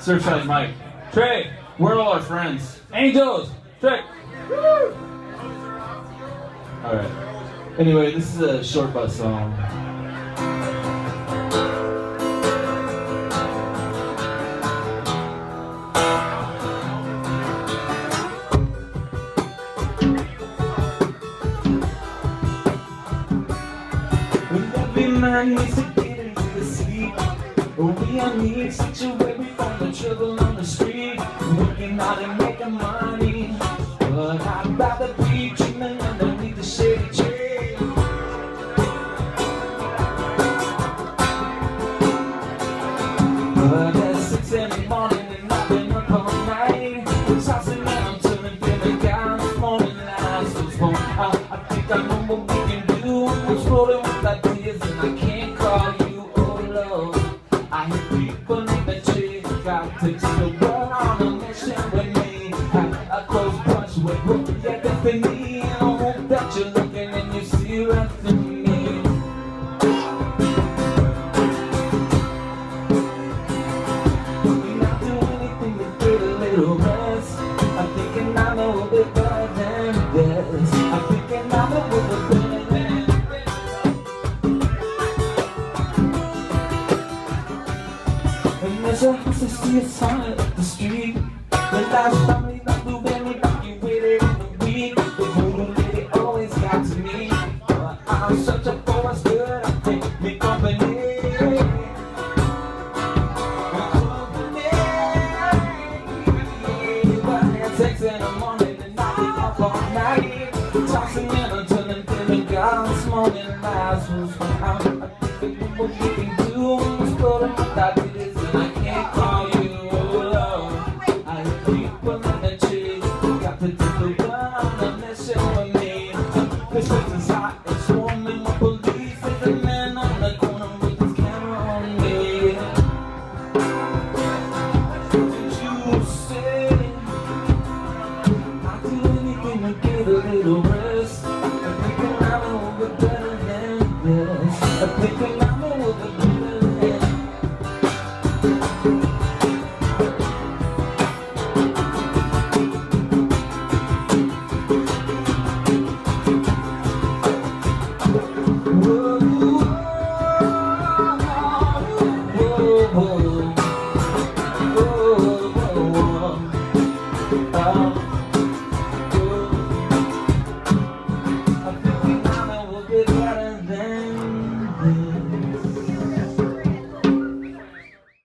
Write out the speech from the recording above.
Surfside Mike. Trey, where are all our friends? Angels! Trey! Alright. Anyway, this is a Shortbus song. Man needs to We all need sanctuary from the trouble on the street. Working hard and making money. But I'd rather be dreaming underneath the shady tree. But at six in the morning yeah, destiny. I hope that you're looking and you see right through me. We not do anything to get a little rest. I'm thinking I know a bit better than this. I'm thinking I know a bit better than And there's a house I see a sign up the street. The last family not do anybody Tossing and I'm I'm think what do I'm with ideas and I can't call you alone I hear people in the trees Got to take the one mission with me is hot, with police a man on the corner with his camera on me Did you say I'd do anything to get a little. Oh.